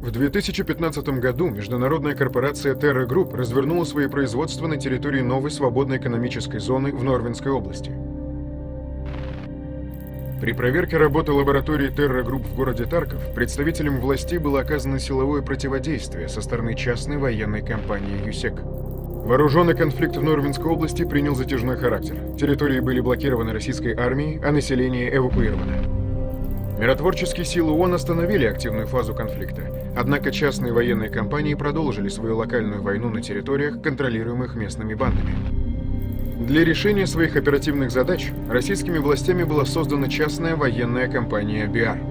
В 2015 году международная корпорация Terra Group развернула свои производства на территории новой свободной экономической зоны в Норвинской области. При проверке работы лаборатории Terra Group в городе Тарков представителям властей было оказано силовое противодействие со стороны частной военной компании «Юсек». Вооруженный конфликт в Норвинской области принял затяжной характер. Территории были блокированы российской армией, а население эвакуировано. Миротворческие силы ООН остановили активную фазу конфликта, однако частные военные компании продолжили свою локальную войну на территориях, контролируемых местными бандами. Для решения своих оперативных задач российскими властями была создана частная военная компания «Биар».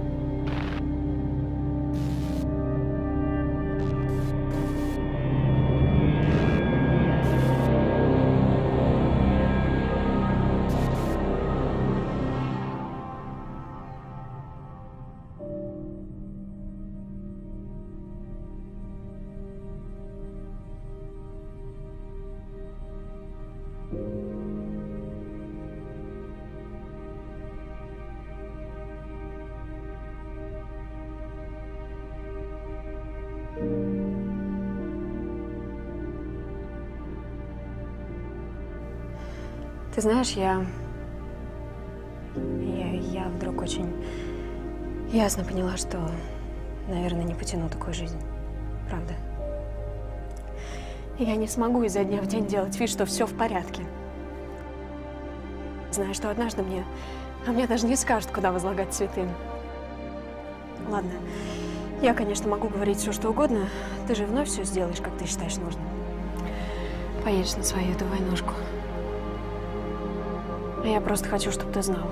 Ты знаешь, я... я... Я вдруг очень ясно поняла, что, наверное, не потяну такую жизнь. Правда. Я не смогу изо дня в день делать вид, что все в порядке. Знаю, что однажды мне... А мне даже не скажут, куда возлагать цветы. Ладно. Я, конечно, могу говорить все, что угодно. Ты же вновь все сделаешь, как ты считаешь нужным. Поедешь на свою эту войнушку. Я просто хочу, чтобы ты знал.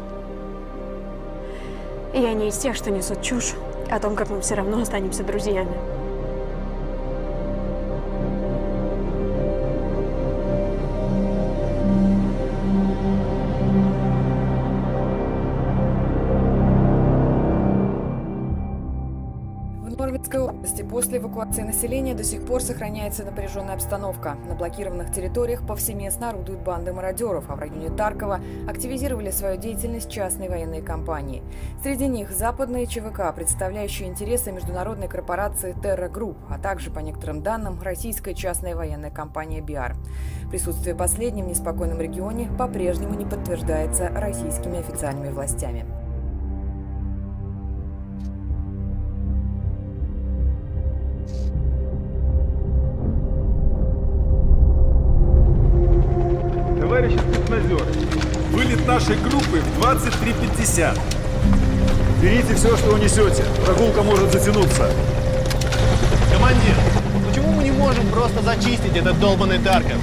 Я не из тех, что несут чушь о том, как мы все равно останемся друзьями. После эвакуации населения до сих пор сохраняется напряженная обстановка. На блокированных территориях повсеместно орудуют банды мародеров, а в районе Таркова активизировали свою деятельность частные военные компании. Среди них западные ЧВК, представляющие интересы международной корпорации Terra Group, а также, по некоторым данным, российская частная военная компания «Биар». Присутствие последней в неспокойном регионе по-прежнему не подтверждается российскими официальными властями. 23.50. Берите все, что унесете. Прогулка может затянуться. Командир, почему мы не можем просто зачистить этот долбанный Тарков?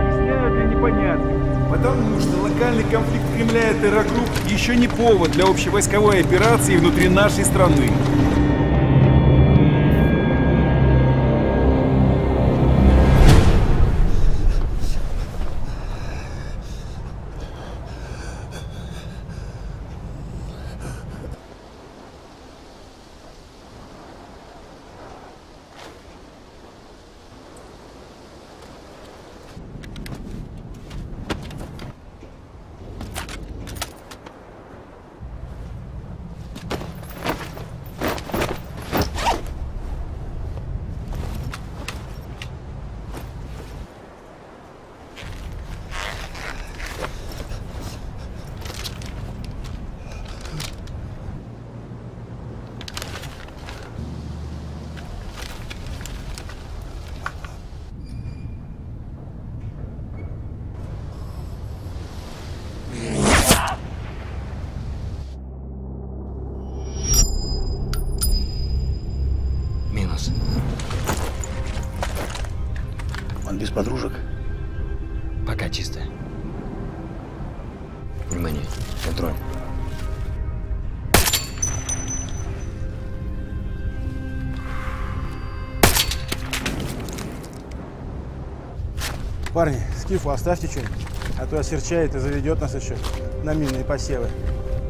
Объясняю для непонятных. Потому что локальный конфликт Кремля и терроргрупп еще не повод для общевойсковой операции внутри нашей страны. Подружек? Пока чисто. Внимание. Контроль. Парни, скифу оставьте что-нибудь, а то осерчает и заведет нас еще на минные посевы.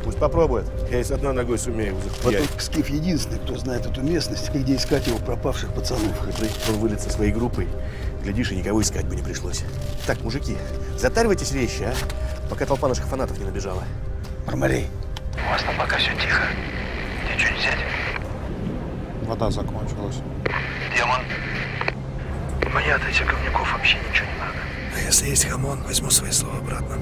Пусть попробует. Я и с одной ногой сумею Вот захуярить. только Скиф единственный, кто знает эту местность и где искать его пропавших пацанов. Он вылет со своей группой. Глядишь, и никого искать бы не пришлось. Так, мужики, затаривайтесь вещи, а? Пока толпа наших фанатов не набежала. Мармалей, У вас там пока все тихо. Тебе что взять? Вода закончилась. Демон. Мне от этих говнюков вообще ничего не надо. А если есть хамон, возьму свои слова обратно.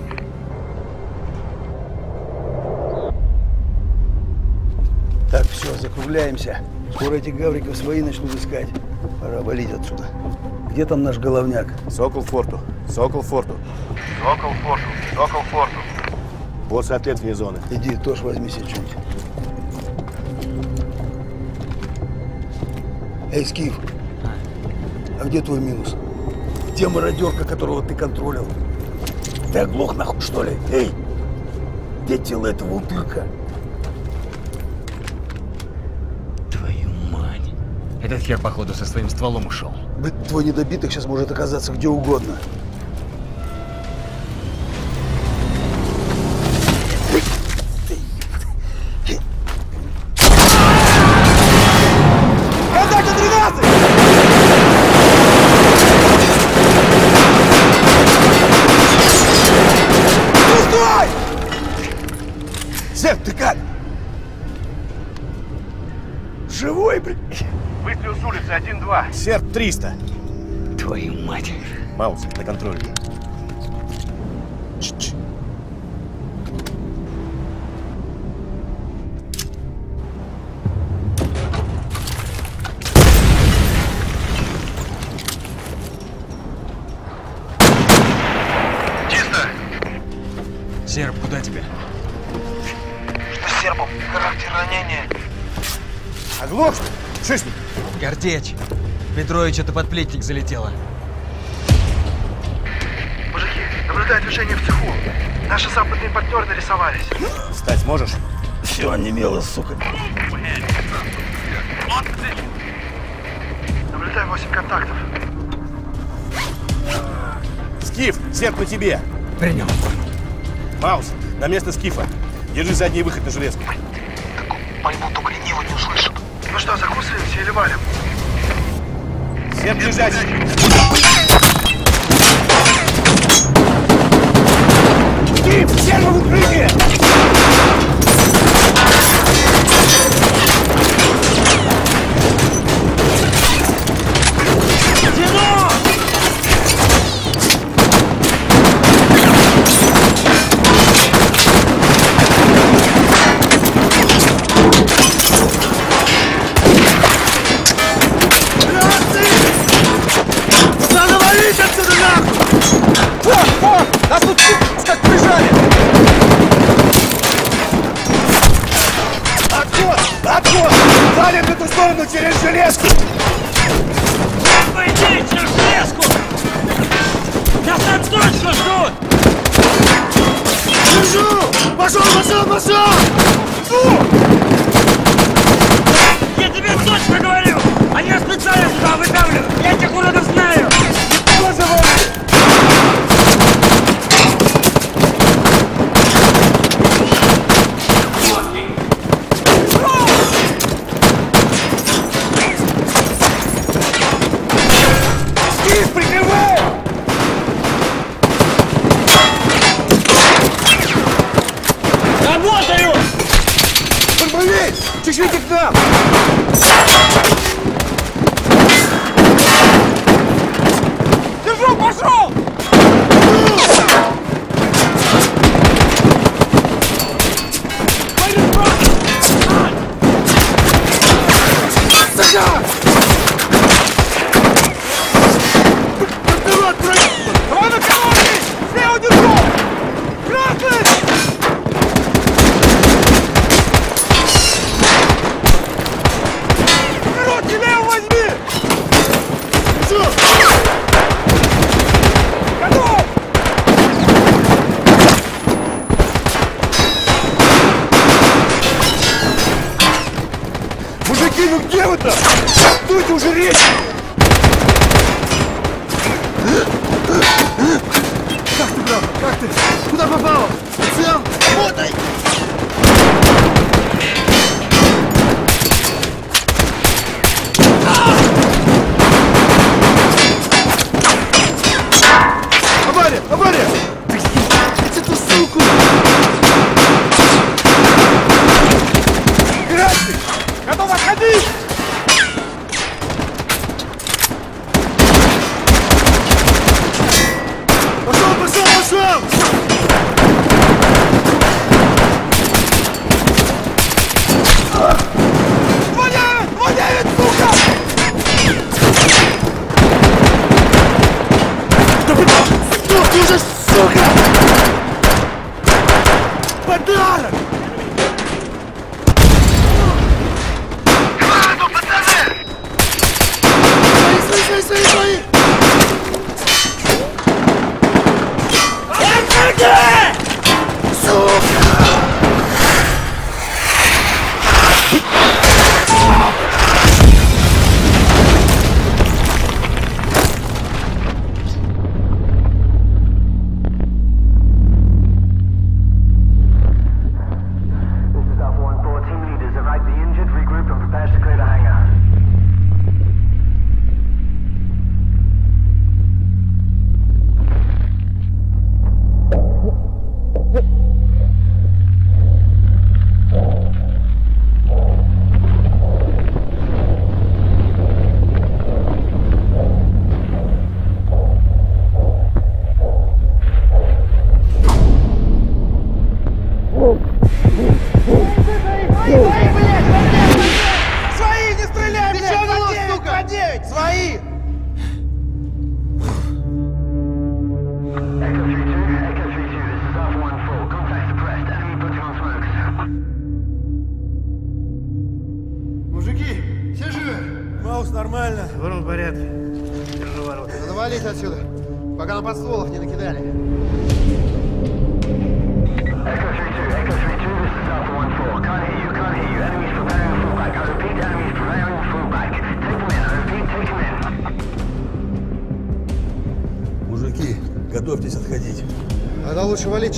Так, все, закругляемся. Скоро этих гавриков свои начнут искать. Пора валить отсюда. Где там наш головняк? Сокол форту. Сокол форту. Сокол форту, сокол форту. После ответ вне зоны. Иди, тоже возьми себе что-нибудь. Эй, Скиф, а где твой минус? Где мародерка, которого ты контролил? Ты оглох нахуй, что ли? Эй, где тело этого утырка? Твою мать. Этот хер, походу, со своим стволом ушел. Быть твой недобиток сейчас может оказаться где угодно. Серп 300. Твою мать. Маус, на контроле. Петрович, это под плетник залетело. Мужики, наблюдаю движение в цеху. Наши западные партнеры нарисовались. Встать можешь? Все онемело, сука. Наблюдаю 8 контактов. Скиф, на тебе. Принял. Маус, на место скифа. Держи задний выход на железку. Лежать. Скиф, серва в укрытие! Пошел, пошел, пошел! Я тебе точно говорю! Они нас специально сюда вытавливают! Я этих уродов знаю! Скиф,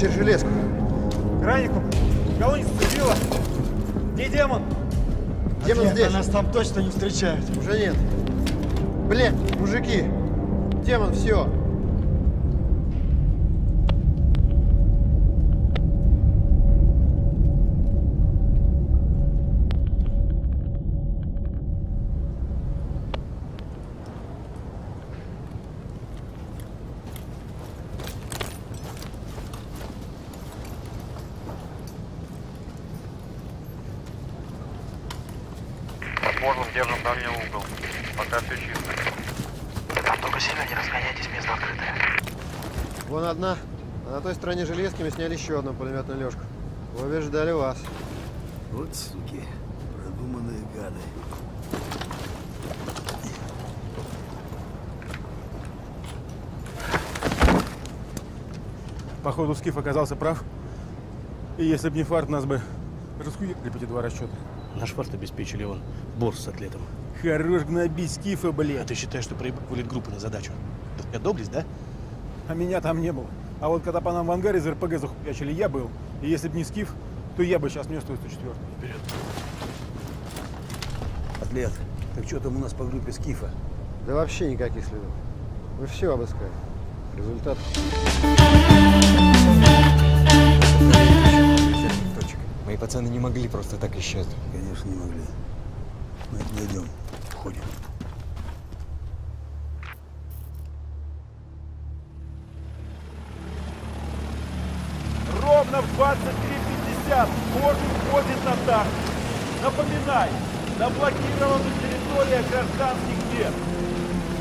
через железку. Гранику, кого не зацепило? Где демон? Демон Нет, здесь. нас там точно не встречают. Уже нет. Блин, мужики, демон, все. Можем, держим дальний угол. Пока все чисто. Там только сильно не разгоняйтесь, место открытое. Вон одна. А на той стороне сняли еще одну пулеметную лёжку. Обе ждали вас. Вот суки, продуманные гады. Походу, Скиф оказался прав. И если бы не фарт, нас бы расхуякали по эти два расчета. Наш фарт обеспечили он борт с атлетом. Хорош гнобить Скифа, блин. А ты считаешь, что проебал вылет группы на задачу? Это доблесть, да? А меня там не было. А вот когда по нам в ангаре из РПГ захуячили, я был. И если бы не Скиф, то я бы сейчас место 104 Вперед. Атлет, так что там у нас по группе Скифа? Да вообще никаких следов. Мы все обыскали. Результат. Мои пацаны не могли просто так исчезнуть. Конечно, не могли. Мы найдем. Входим.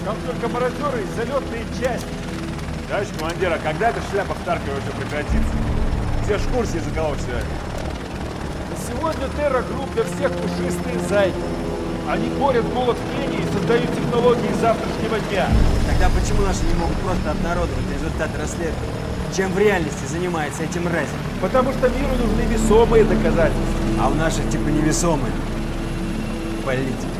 Там только мародеры и залетные части. Товарищ командир, а когда эта шляпа в Таркове уже прекратится? Все ж в курсе, из-за кого все это. Сегодня TerraGroup для всех пушистые зайки. Они борят голод в Кении и создают технологии завтрашнего дня. Тогда почему наши не могут просто обнародовать результаты расследования? Чем в реальности занимается этим разин? Потому что миру нужны весомые доказательства. А у наших типа невесомые. Политика.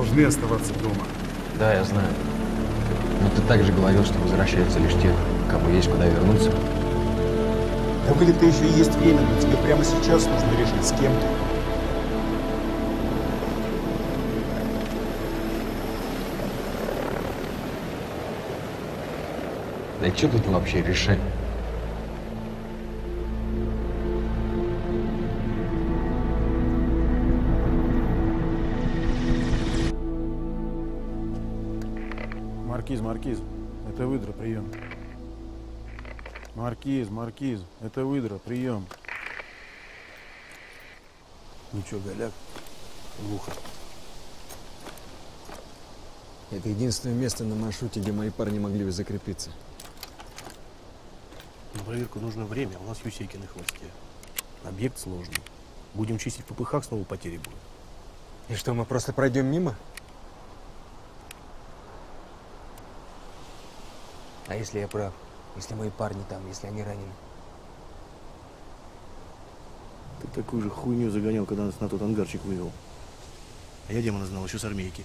Должны оставаться дома. Да, я знаю. Но ты также говорил, что возвращаются лишь те, кому есть куда вернуться. До вылета еще есть время, но тебе прямо сейчас нужно решить, с кем ты. Да и что тут вообще решать? Маркиз, маркиз, это выдра, прием. Маркиз, маркиз, это выдра, прием. Ну что, голяк? Глухо. Это единственное место на маршруте, где мои парни могли бы закрепиться. На проверку нужно время, а у нас Юсейки на хвосте. Объект сложный. Будем чистить в ППХ, снова потери будут. И что, мы просто пройдем мимо? А если я прав? Если мои парни там, если они ранены? Ты такую же хуйню загонял, когда нас на тот ангарчик вывел. А я демона знал еще с армейки.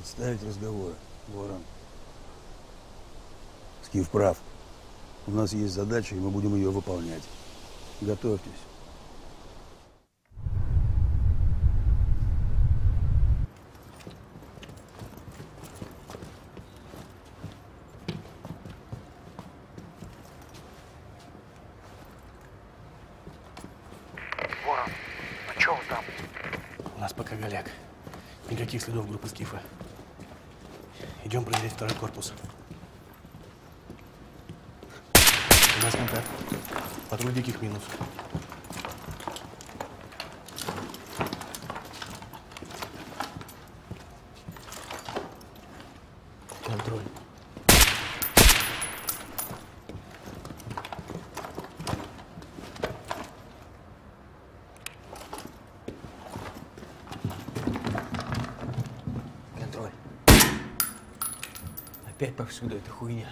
Отставить разговор, Ворон. Скиф прав. У нас есть задача, и мы будем ее выполнять. Готовьтесь. Ворон, ну чё вы там? У нас пока голяк. Никаких следов группы Скифа. Идем проверять второй корпус. У нас контакт. Патруль диких минус. Контроль. Контроль. Опять повсюду эта хуйня.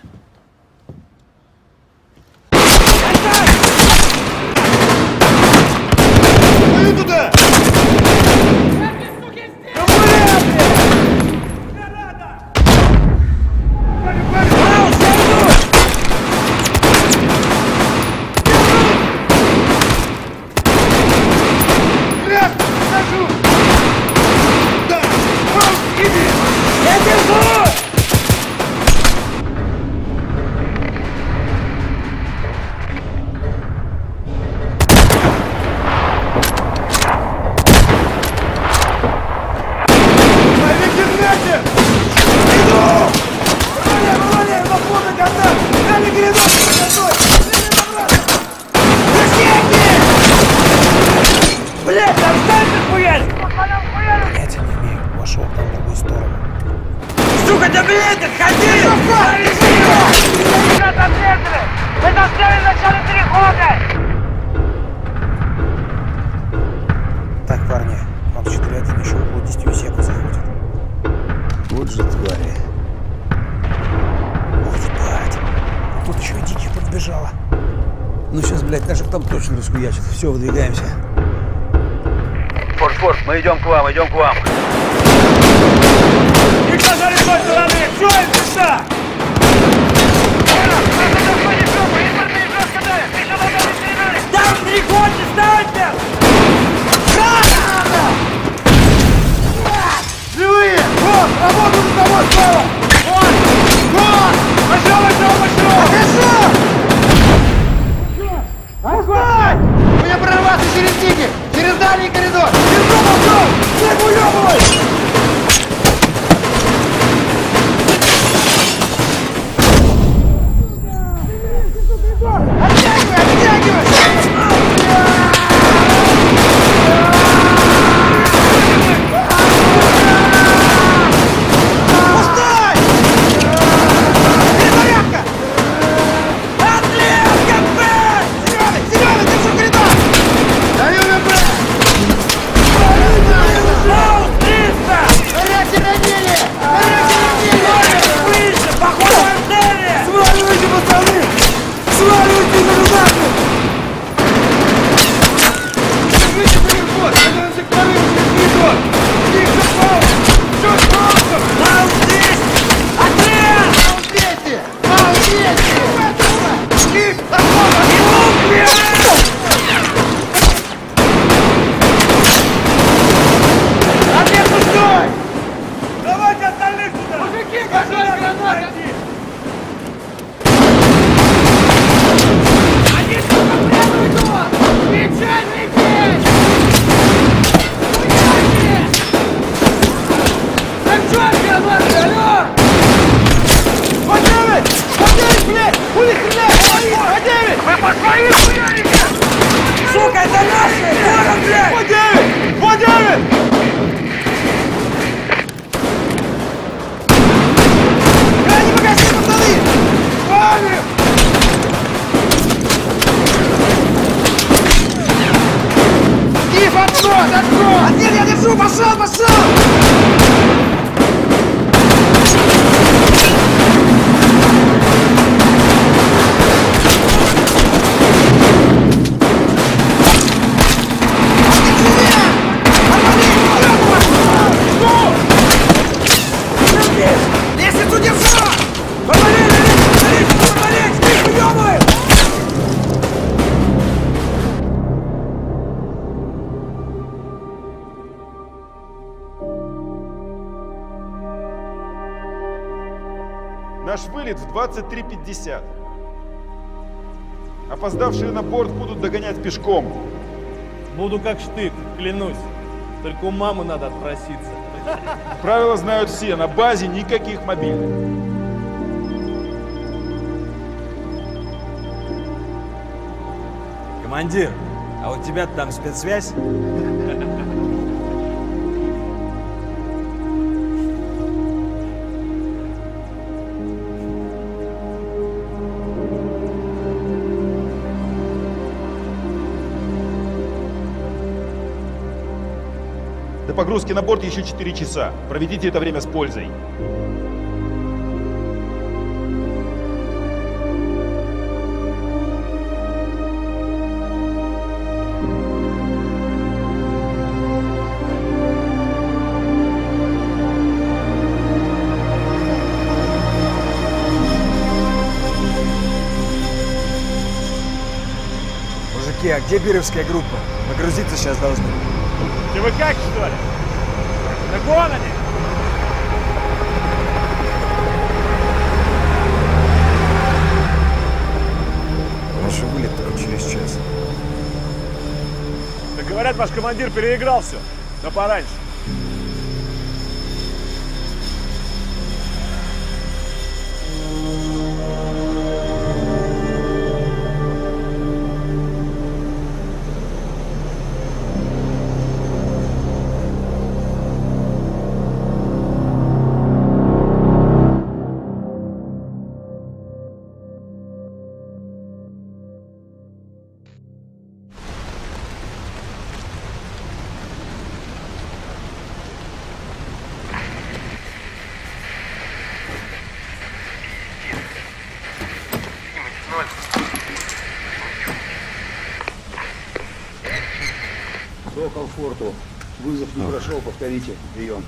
Все, выдвигаемся. Форс, Форс, мы идем к вам, идем к вам. Никто за лицой стороны! Все, пизда! Там переходе снайпер! Живые! Вот, работу за тобой справа! Вот! Вот! Пошел, пошел, пошел! Пошел! Отходь! Мне прорваться через тики! Через дальний коридор! Держу, молчу! Не уебывай! Оттягивай, оттягивай! Вылет в 23.50. Опоздавшие на борт будут догонять пешком. Буду как штык, клянусь. Только у мамы надо отпроситься. Правила знают все, на базе никаких мобильных. Командир, а у тебя там спецсвязь? Погрузки на борт еще 4 часа. Проведите это время с пользой. Мужики, а где Бировская группа? Нагрузиться сейчас должны. Вы как, что ли? Да вон они! Наш вылет только через час. Да говорят, ваш командир переиграл все. Но пораньше. Повторите. Прием.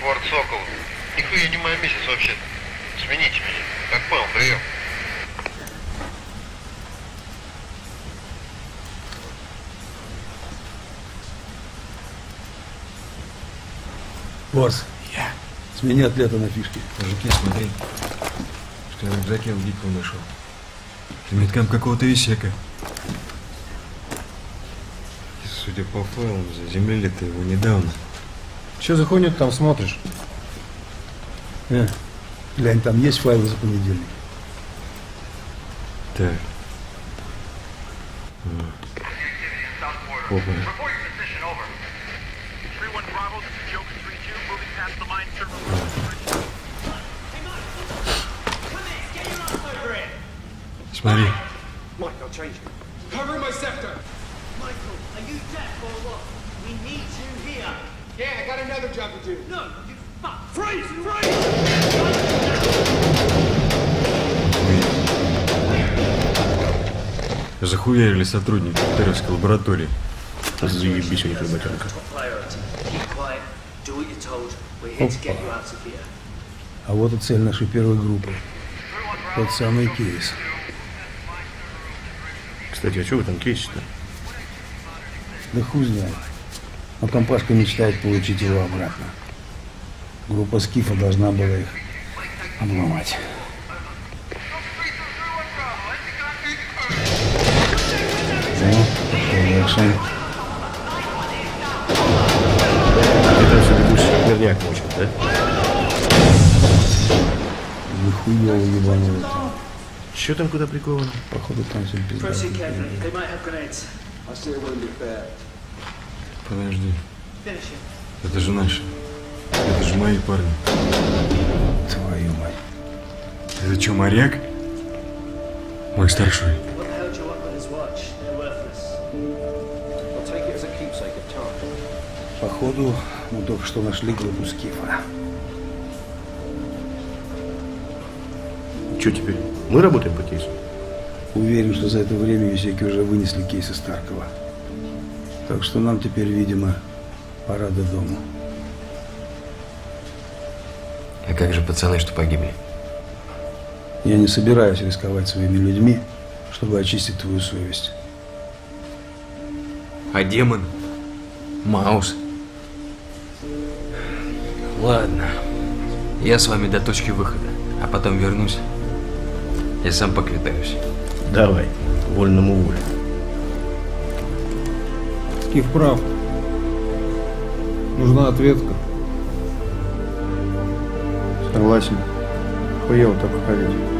Форт Сокол. Нихуя не мой месяц вообще. Смените меня. Как понял, прием. Борс. Я. Смени атлета на фишке. Мужики, смотри, что я в рюкзаке у Дикого нашел. Это медкам какого-то висека. И, судя по файлам, заземлили-то его недавно. Че за хуйню там смотришь? Э, глянь, там есть файлы за понедельник. Так. Опа. Захуярили сотрудника Теревской лаборатории. Заебись у них работенка. Here. А вот и цель нашей первой группы. Тот самый кейс. Кстати, а что в этом кейсе-то? Да хуй знает. Но компашка мечтает получить его обратно. Группа Скифа должна была их обломать. Ты там, судя будешь мирняк мучить, да? Вы хуёво ебанули. Че там куда приковано? Походу там все пизда. Подожди. Это же наши. Это же мои парни. Твою мать. Это что, моряк? Мой старший. Походу, мы только что нашли группу Скифа. Что теперь? Мы работаем по кейсу? Уверен, что за это время Юсеки уже вынесли кейсы Старкова. Так что нам теперь, видимо, пора до дома. А как же пацаны, что погибли? Я не собираюсь рисковать своими людьми, чтобы очистить твою совесть. А демон? Маус? Ладно. Я с вами до точки выхода, а потом вернусь. Я сам поквитаюсь. Давай, вольному воле. Скиф прав. Нужна ответка. Согласен. Хуево так уходить.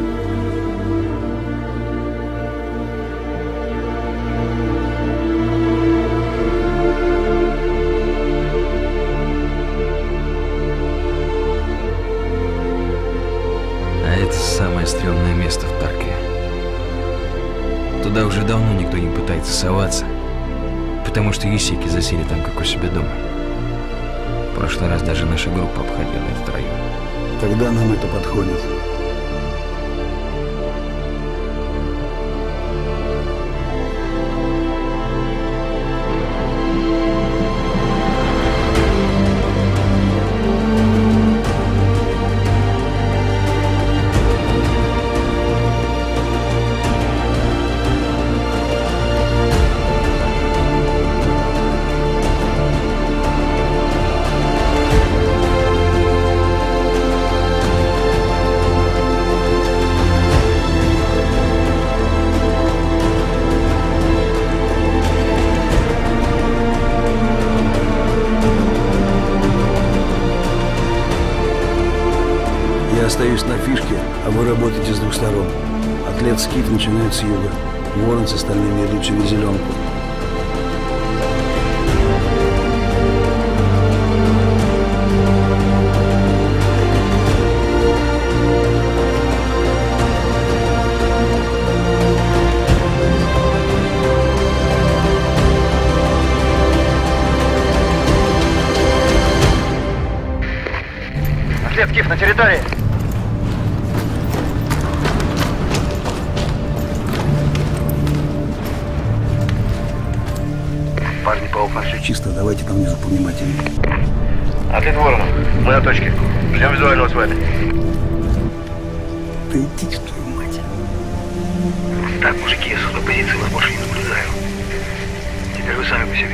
Что юсеки засели там, как у себя дома. В прошлый раз даже наша группа обходила этот район. Тогда нам это подходит.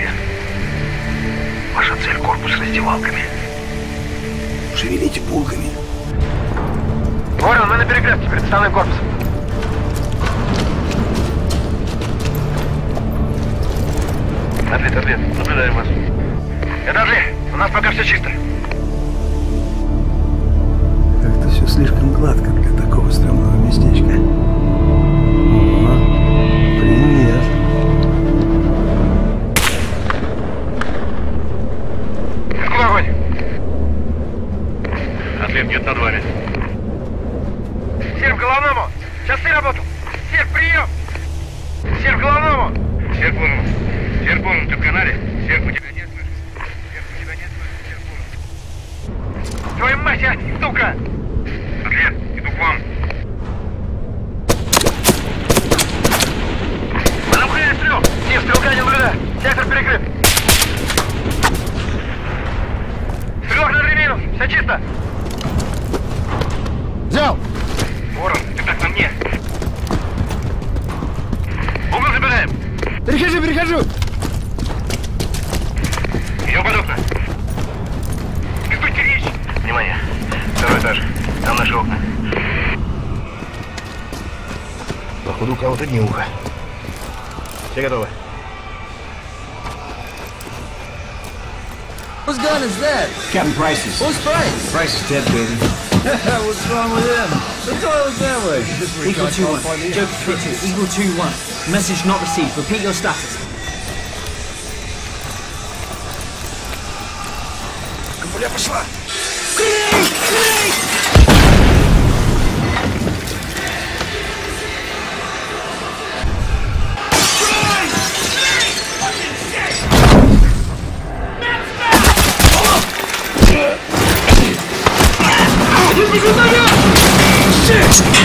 Себе. Ваша цель — корпус с раздевалками. Шевелите булками. Ворон, мы на перекрестке перед основным корпусом. Отлет, отлет. Наблюдаем вас. Отлет. У нас пока все чисто. Как-то все слишком гладко Нет над вами. Серв, головному! Сейчас ты работал! Серв, прием! Серв, головному! Серв, понял. Серв, понял, ты в канале? Серв, у тебя нет слышно? Серв, у тебя нет слышно? Серв, понял. Твою мать, а, сука! Отлет, иду к вам. Наблюдали стрел! Нет, стрелка не наблюдаю! Сектор перекрыт! Стрелок на три минус! Все чисто! Взял! Ворон, ты так на мне! Угол забираем! Перехожу, перехожу! Идем под окна! Не стойте речь! Внимание! Второй этаж. Там наши окна. Походу, у кого-то днюха. Все готовы? Whose gun is that? Captain Price's. Who's Price? Price is dead, baby. What's wrong with him? The toilet's that way. Eagle 2-1. Joker 3-2. Eagle 2-1. Message not received. Repeat your status. 你是大爷！是。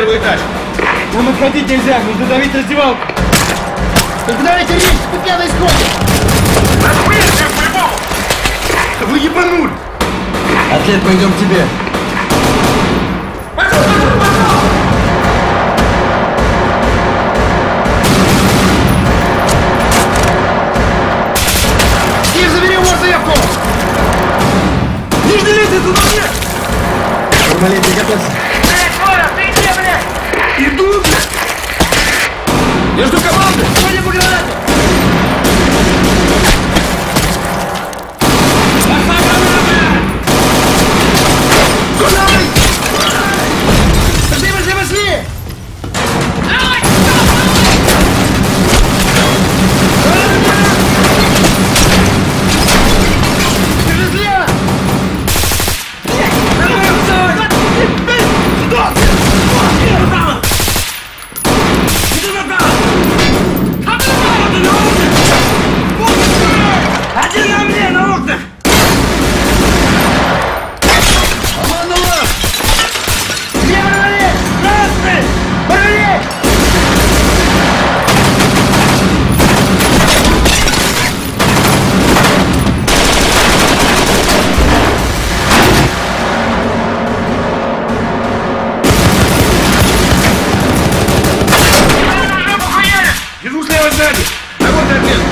первый этаж. Ну, Нам отходить нельзя, нужно давить раздевалку. Только давайте речь, тут пьяный сходит. Надо выехать по-любому. Да вы ебанули. Атлет, пойдем к тебе. Пошел, пошел, пошел. Стив, забери его заявку. Нижний лестница туда мне. Формалей, приготовься. Иду, блядь! Я жду команды! Понял, поговорить! Vai, Rosane! Vai, Rosane!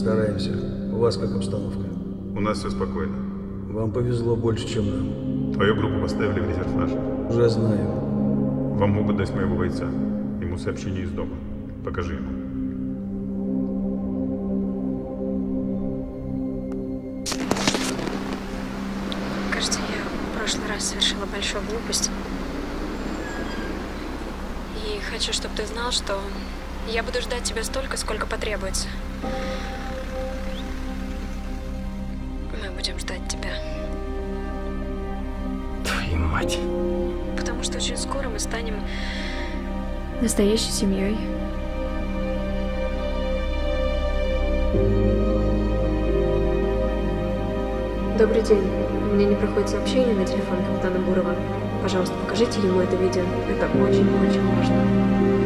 Стараемся. У вас как обстановка? У нас все спокойно. Вам повезло больше, чем нам. Твою группу поставили в резерв наших. Уже знаю. Вам могут дать моего бойца. Ему сообщение из дома. Покажи ему. Кажется, я в прошлый раз совершила большую глупость. И хочу, чтобы ты знал, что я буду ждать тебя столько, сколько потребуется. Тебя. Твою мать. Потому что очень скоро мы станем настоящей семьей. Добрый день. У меня не проходит сообщение на телефон капитана Бурова. Пожалуйста, покажите ему это видео. Это очень-очень важно.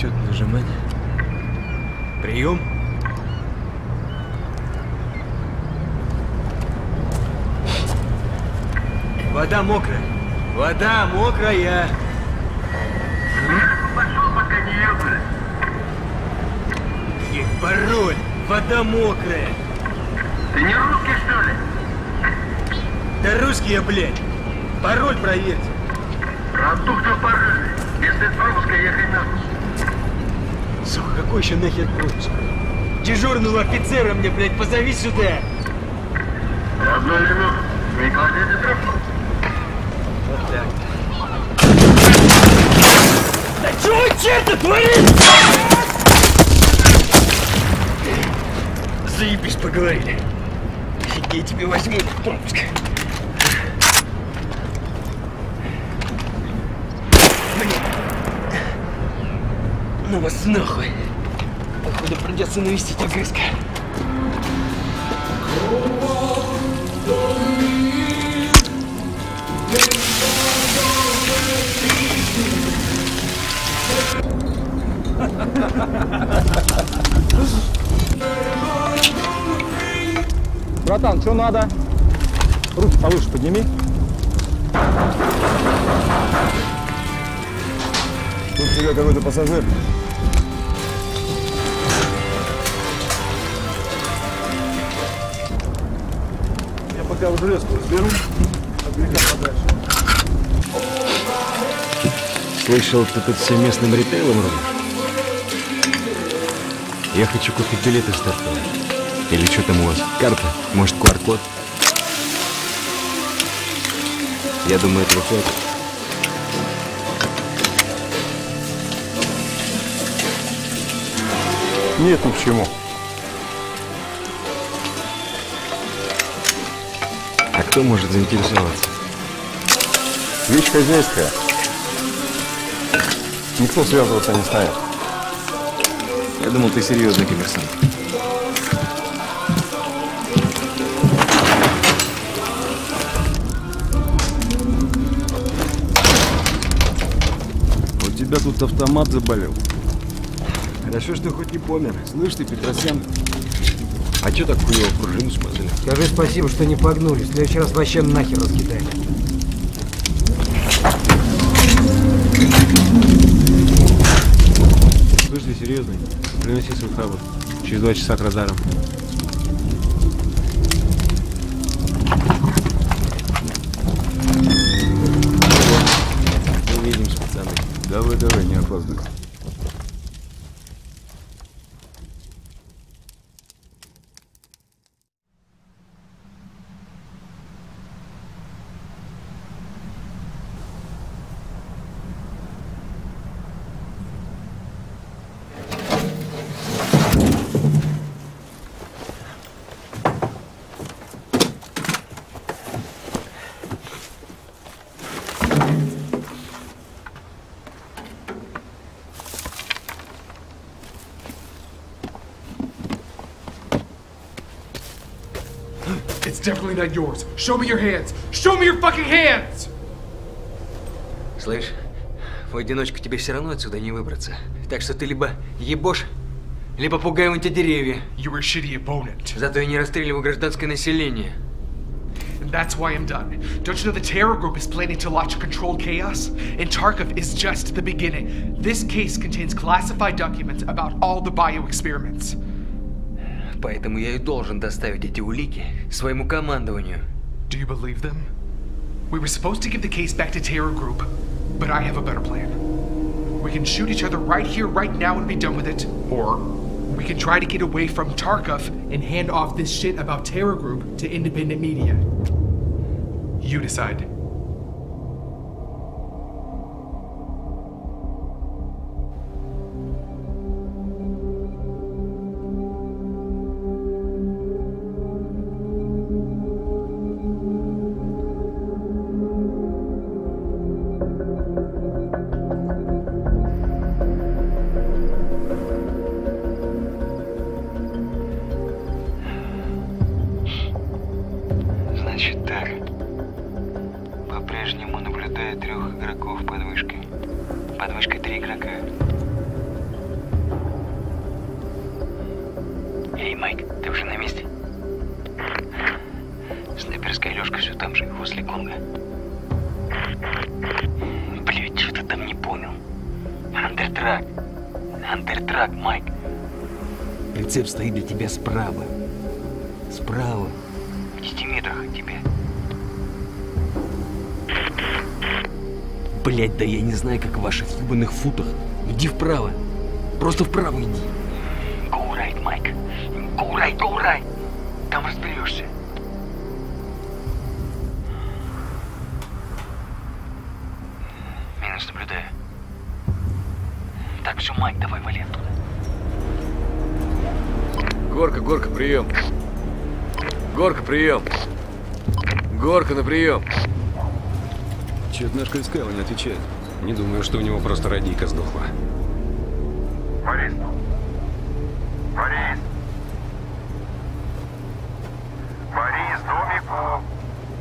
Что тут нажимать? Прием? Вода мокрая. Вода мокрая. Их пароль. Вода мокрая. Ты не русский, что ли? Да русский я, блядь. Пароль проверьте. Продуктов пожарный. Если это пропуска, ехай на Сука, какой еще нахер пропуск? Дежурного офицера мне, блядь, позови сюда. Одну минуту. Кладите трубку. Вот так. Да что вы черт творите? Заебись, поговорили. Я тебе возьму пропуск. Ну вас нахуй придется навестить огрызка. Братан, что надо? Руки повыше подними. Тут тебя какой-то пассажир. Пока в железку разберу, от греха подальше. Слышал, ты тут всем местным ритейлом рубишь? Я хочу купить билеты стартовые. Или что там у вас? Карта? Может, QR-код? Я думаю, этого хватит. Нет, ни к чему. Кто может заинтересоваться? Вещь хозяйская. Никто связываться не станет. Я думал, ты серьезный коммерсант. У тебя тут автомат заболел. Хорошо, что хоть не помер. Слышь ты, Петросян, а чё так хуёво пружину смазали? Скажи спасибо, что не погнули. В следующий раз вообще нахер раскидаем. Слышь, ты серьезный? Приноси свой хабр. Через два часа к радарам. Увидимся, пацаны. Давай, давай, не опаздывай. Not yours. Show me your hands. Show me your fucking hands! Слышь, в одиночку тебе все равно отсюда не выбраться. Так что ты либо ебошь, либо пугаем эти деревья. You're a shitty opponent. Зато я не расстреливаю гражданское население. And that's why I'm done. Don't you know the terror group is planning to launch controlled chaos? And Tarkov is just the beginning. This case contains classified documents about all the bio experiments. Поэтому я и должен доставить эти улики своему командованию. Do you believe them? We were supposed to give the case back to Terror Group, but I have a better plan. We can shoot each other right here, right now, and be done with it. Or we can try to get away from Tarkov and hand off this shit about Terror Group to independent media. You decide. Прием. Горка, на прием. Чё-то наш Крискайло не отвечает. Не думаю, что у него просто радийка сдохла. Борис. Борис. Борис, домику.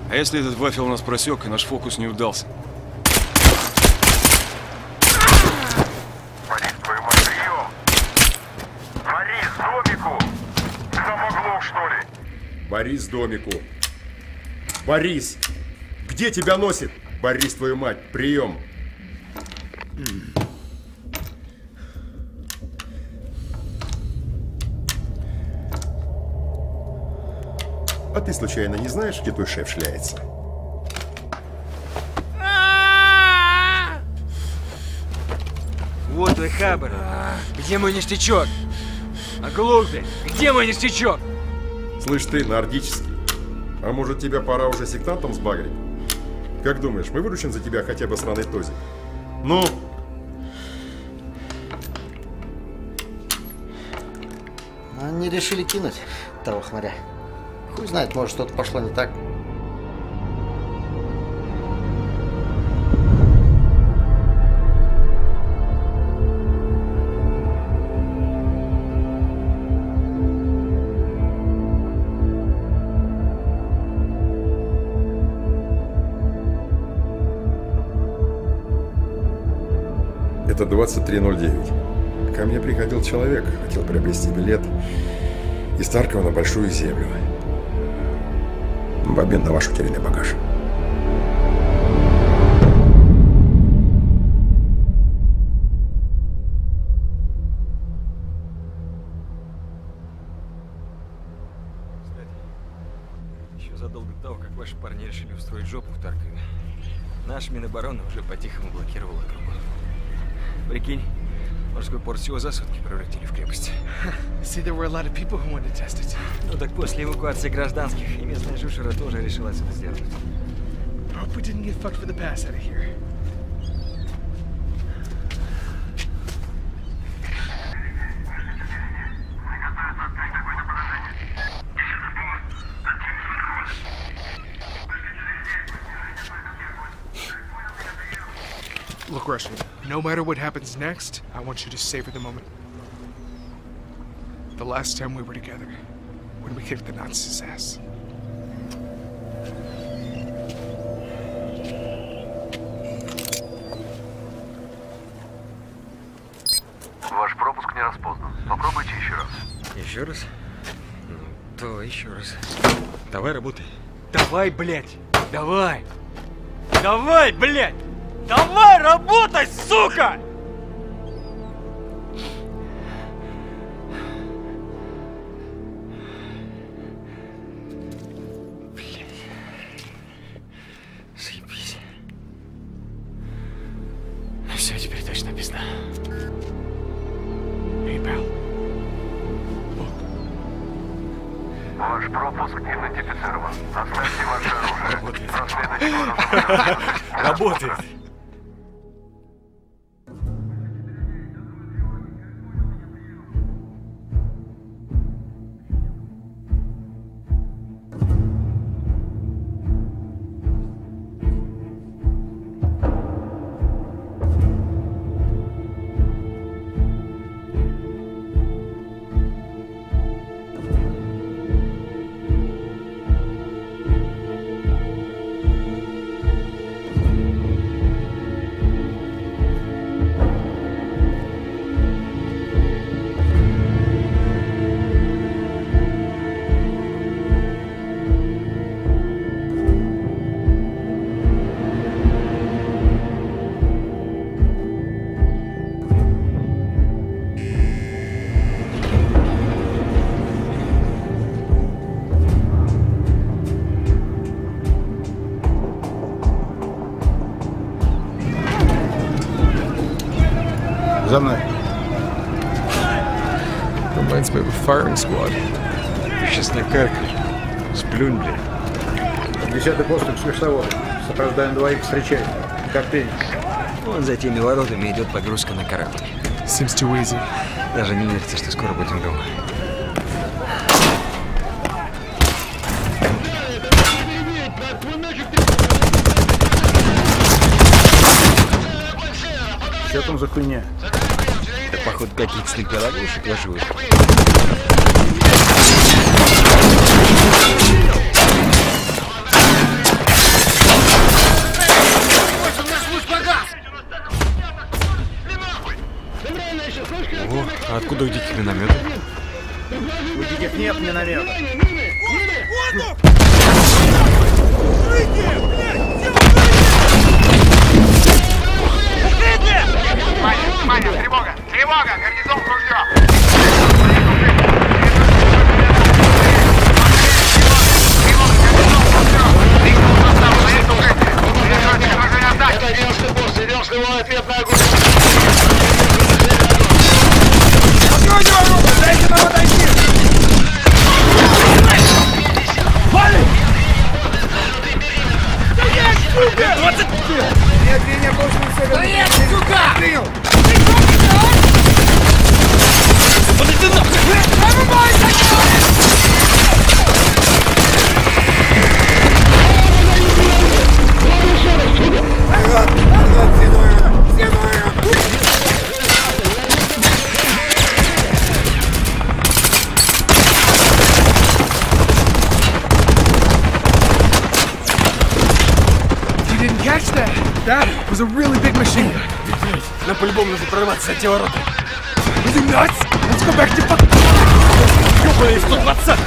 А если этот вафел нас просек, и наш фокус не удался? Борис домику. Борис! Где тебя носит? Борис, твою мать, прием! А ты случайно не знаешь, где твой шеф шляется? Вот твой хабр. Где мой ништячок? А глупый, где мой ништячок? Слышь ты, нордический. А может тебя пора уже сектантом сбагрить? Как думаешь, мы выручим за тебя хотя бы сраный тозик? Ну? Они решили кинуть того хмаря. Хуй знает, может что-то пошло не так. 2309. Ко мне приходил человек, хотел приобрести билет из Таркова на Большую Землю. В обмен на ваш утерянный багаж. Порт всего за сутки превратили в крепость. Ну так после эвакуации гражданских и местная жушера тоже решила это сделать. no matter what happens next, I want you to savor the moment. The last time we were together, when we kicked the Nazis' ass. Ваш пропуск не распознан. Попробуйте еще раз. Еще раз? Ну, давай еще раз. Давай работай. Давай, блядь! Давай! Давай, блядь! Давай работай, сука! Firing squad. Сейчас накаркаешь. Сплюнь, блядь. Десятый поступ с. Сопровождаем двоих встречать. Как принято. Вон за теми воротами идет погрузка на корабль. Seems too easy. Даже не верится, что скоро будем дома. Что там за хуйня? Да походу каких-то снайпера-ловушек ложилось. Откуда у диких минометы? У диких нет миномета. Catch that? That was a really big machine gun. Нам по-любому нужно прорваться те ворота. Are you nuts? Let's go back to fuck... Ёбаный 120!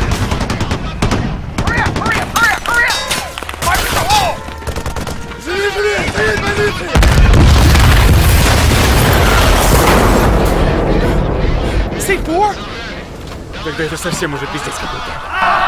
Живи, живи! Стоять позиции! C4? Тогда это совсем уже пиздец какой-то.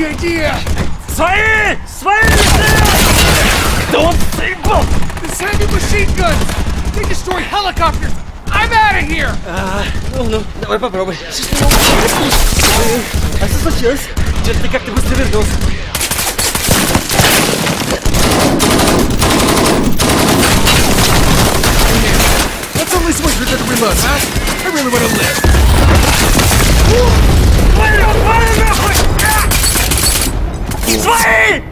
договориться. Сидите! Свои! Свои! Да он заебал! This heavy machine guns! They destroy helicopters! I'm out of here! А, ну, ну, давай попробуй. А что случилось? Что-то ты как-то быстро вернулся. Let's only switch with the reload, huh? I really want to live. Свои!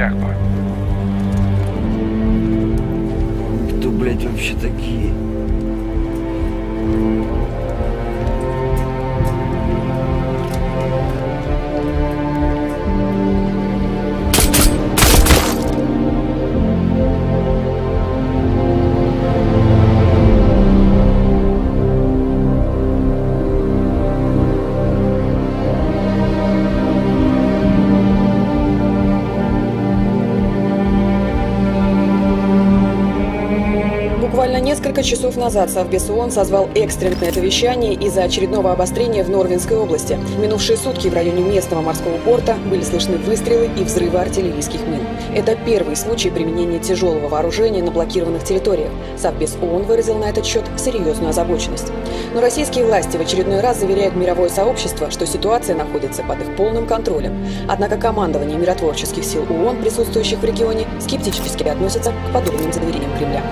Jackpot. Кто, блядь, вообще такие? Несколько часов назад Совбез ООН созвал экстренное совещание из-за очередного обострения в Норвинской области. В минувшие сутки в районе местного морского порта были слышны выстрелы и взрывы артиллерийских мин. Это первый случай применения тяжелого вооружения на блокированных территориях. Совбез ООН выразил на этот счет серьезную озабоченность. Но российские власти в очередной раз заверяют мировое сообщество, что ситуация находится под их полным контролем. Однако командование миротворческих сил ООН, присутствующих в регионе, скептически относится к подобным заверениям Кремля.